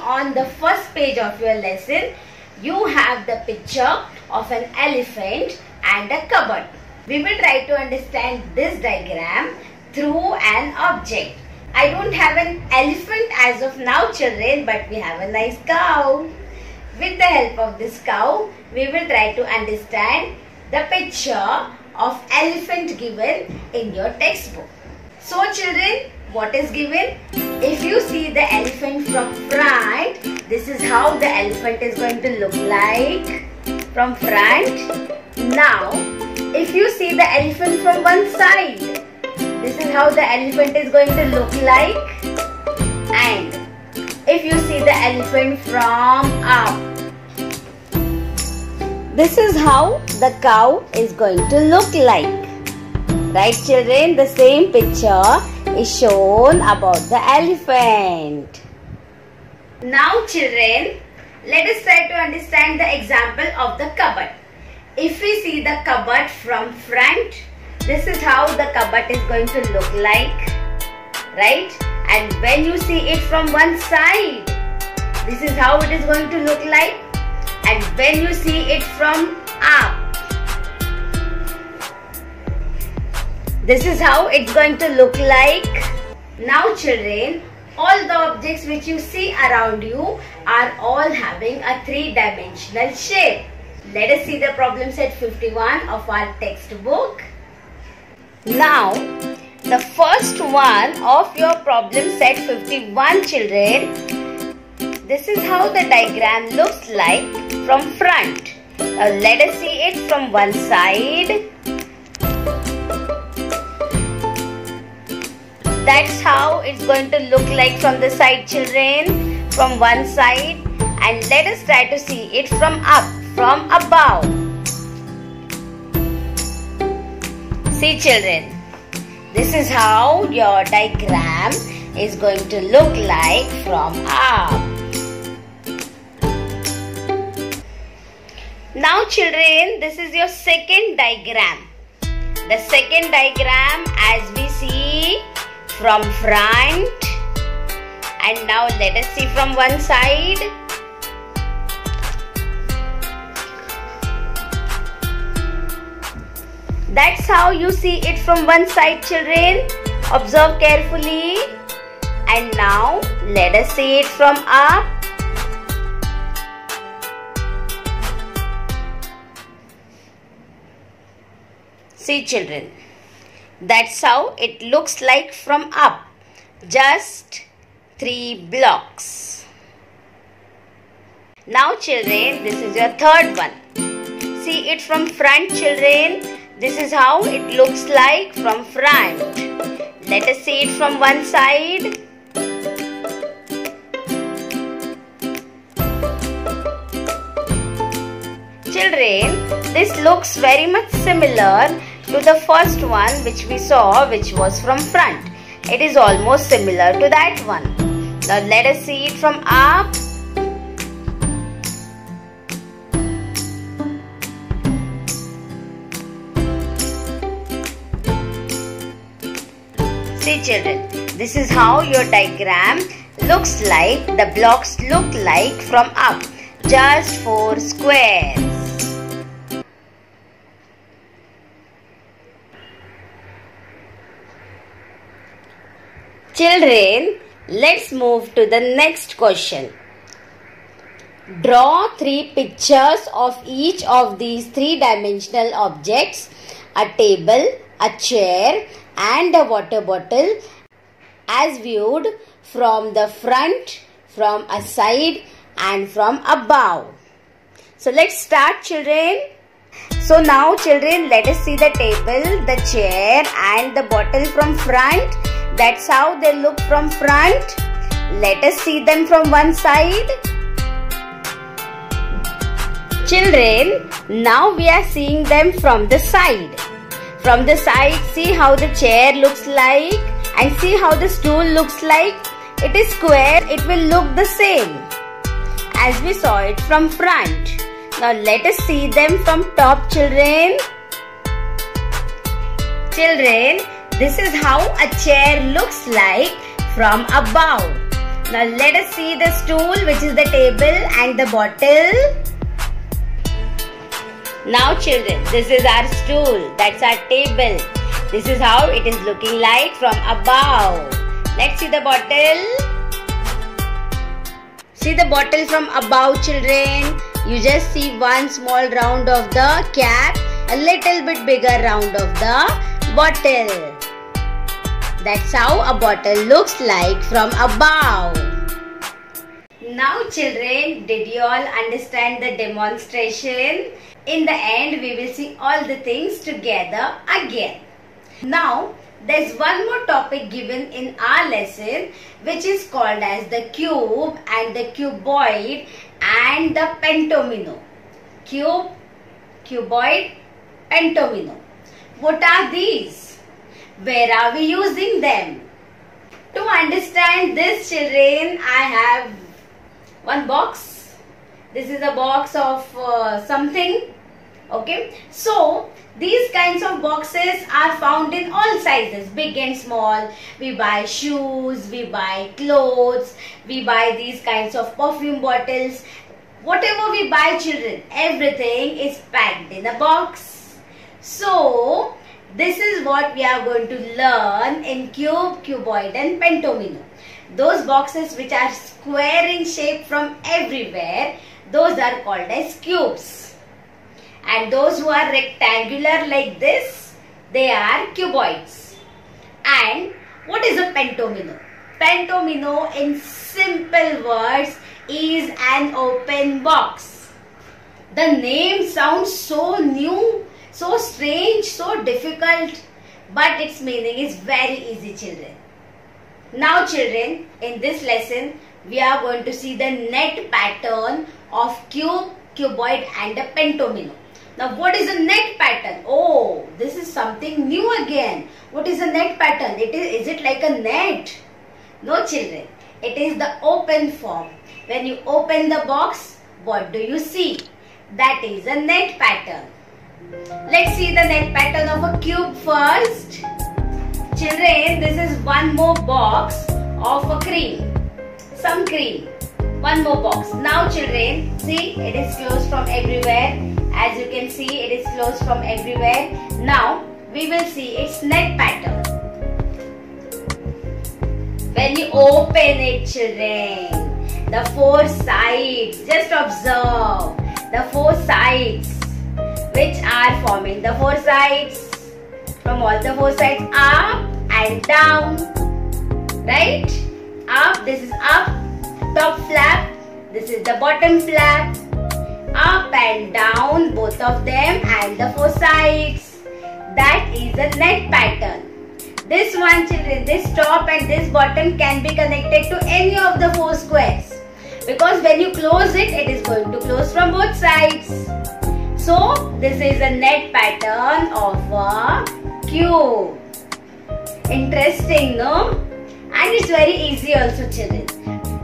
on the first page of your lesson, you have the picture of an elephant and a cupboard. We will try to understand this diagram through an object. I don't have an elephant as of now children but we have a nice cow. With the help of this cow, we will try to understand the picture of elephant given in your textbook. So children, what is given? If you see the elephant from front, this is how the elephant is going to look like from front. Now, if you see the elephant from one side, this is how the elephant is going to look like. And if you see the elephant from up, this is how the cow is going to look like. Right children, the same picture is shown about the elephant. Now children, let us try to understand the example of the cupboard. If we see the cupboard from front, this is how the cupboard is going to look like. Right? And when you see it from one side, this is how it is going to look like and when you see it from up this is how it's going to look like now children all the objects which you see around you are all having a three-dimensional shape let us see the problem set 51 of our textbook now the first one of your problem set 51 children this is how the diagram looks like from front. Let us see it from one side. That's how it's going to look like from the side children. From one side. And let us try to see it from up, from above. See children. This is how your diagram is going to look like from up. Now children, this is your second diagram. The second diagram as we see from front and now let us see from one side. That's how you see it from one side children. Observe carefully. And now let us see it from up. See children, that's how it looks like from up. Just three blocks. Now children, this is your third one. See it from front children. This is how it looks like from front. Let us see it from one side. Children, this looks very much similar to the first one which we saw which was from front. It is almost similar to that one. Now let us see it from up. See children, this is how your diagram looks like, the blocks look like from up. Just four squares. Children, let's move to the next question. Draw three pictures of each of these three-dimensional objects, a table, a chair and a water bottle as viewed from the front, from a side and from above. So let's start children. So now children let us see the table, the chair and the bottle from front that's how they look from front. Let us see them from one side. Children, now we are seeing them from the side. From the side, see how the chair looks like and see how the stool looks like. It is square, it will look the same as we saw it from front. Now let us see them from top children. Children, this is how a chair looks like from above. Now let us see the stool which is the table and the bottle. Now children, this is our stool. That's our table. This is how it is looking like from above. Let's see the bottle. See the bottle from above children. You just see one small round of the cap, a little bit bigger round of the bottle. That's how a bottle looks like from above. Now children, did you all understand the demonstration? In the end, we will see all the things together again. Now, there's one more topic given in our lesson which is called as the cube and the cuboid and the pentomino. Cube, cuboid, pentomino. What are these? Where are we using them? To understand this children, I have one box. This is a box of uh, something. Okay. So, these kinds of boxes are found in all sizes, big and small. We buy shoes, we buy clothes, we buy these kinds of perfume bottles. Whatever we buy children, everything is packed in a box so, this is what we are going to learn in cube, cuboid and pentomino. Those boxes which are square in shape from everywhere, those are called as cubes. And those who are rectangular like this, they are cuboids. And what is a pentomino? Pentomino in simple words is an open box. The name sounds so new so strange, so difficult, but its meaning is very easy children. Now children, in this lesson, we are going to see the net pattern of cube, cuboid and a pentomino. Now what is a net pattern? Oh, this is something new again. What is a net pattern? It is, is it like a net? No children, it is the open form. When you open the box, what do you see? That is a net pattern. Let's see the net pattern of a cube first. Children, this is one more box of a cream. Some cream. One more box. Now children, see it is closed from everywhere. As you can see, it is closed from everywhere. Now, we will see its net pattern. When you open it children, the four sides, just observe the four sides which are forming the four sides. From all the four sides up and down. Right? Up, this is up, top flap. This is the bottom flap. Up and down, both of them and the four sides. That is the net pattern. This one children, this top and this bottom can be connected to any of the four squares. Because when you close it, it is going to close from both sides. So, this is a net pattern of a cube. Interesting, no? And it's very easy also, children.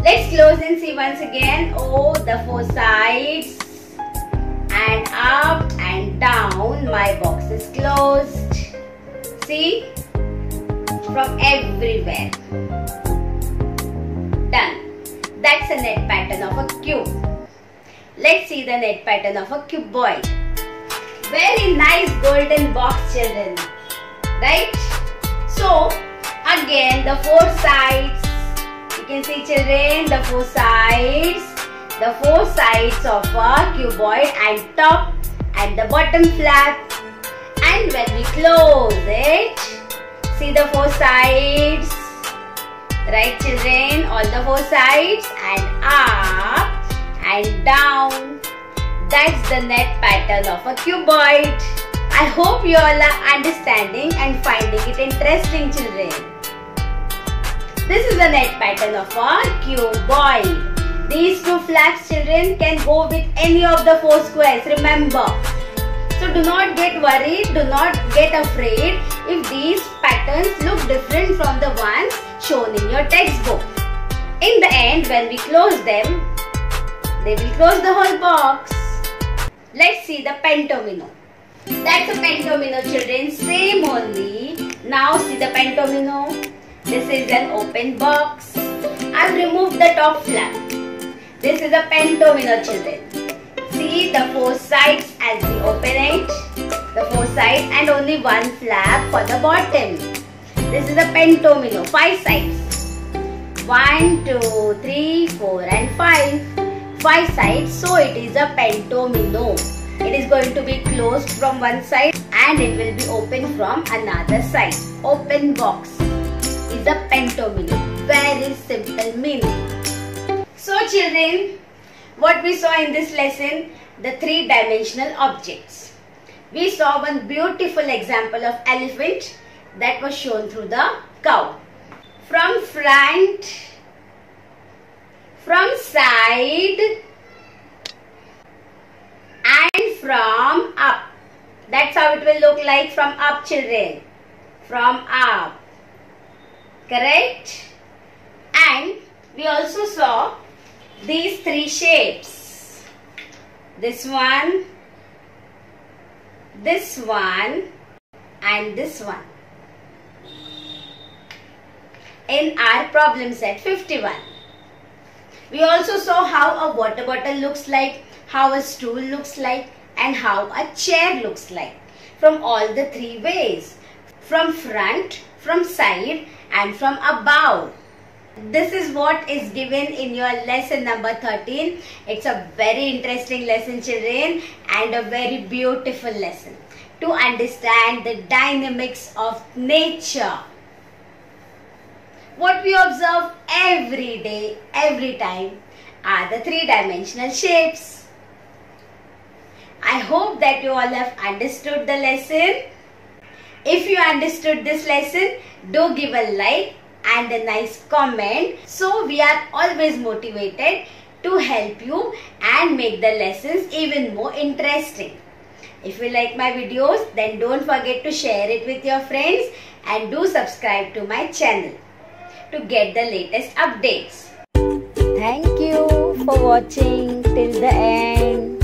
Let's close and see once again. Oh, the four sides. And up and down, my box is closed. See? From everywhere. Done. That's a net pattern of a cube. Let's see the net pattern of a cuboid. Very nice golden box children. Right? So, again the four sides. You can see children the four sides. The four sides of a cuboid and top and the bottom flap. And when we close it, see the four sides. Right children, all the four sides and up and down. That's the net pattern of a cuboid. I hope you all are understanding and finding it interesting children. This is the net pattern of a cuboid. These two flaps children can go with any of the four squares remember. So do not get worried, do not get afraid if these patterns look different from the ones shown in your textbook. In the end when we close them, they will close the whole box. Let's see the pentomino. That's a pentomino children. Same only. Now see the pentomino. This is an open box. I've removed the top flap. This is a pentomino children. See the four sides as we open it. The four sides and only one flap for the bottom. This is a pentomino. Five sides. One, two, three, four and five. Five sides. So it is a pentomino. It is going to be closed from one side and it will be open from another side. Open box is a pentomino. Very simple meaning. So children, what we saw in this lesson, the three dimensional objects. We saw one beautiful example of elephant that was shown through the cow. From front, from side and from up. That's how it will look like from up children. From up. Correct? And we also saw these three shapes. This one, this one and this one. In our problem set 51. We also saw how a water bottle looks like, how a stool looks like and how a chair looks like from all the three ways. From front, from side and from above. This is what is given in your lesson number 13. It's a very interesting lesson children and a very beautiful lesson to understand the dynamics of nature. What we observe every day, every time are the three-dimensional shapes. I hope that you all have understood the lesson. If you understood this lesson, do give a like and a nice comment. So we are always motivated to help you and make the lessons even more interesting. If you like my videos, then don't forget to share it with your friends and do subscribe to my channel to get the latest updates. Thank you for watching till the end.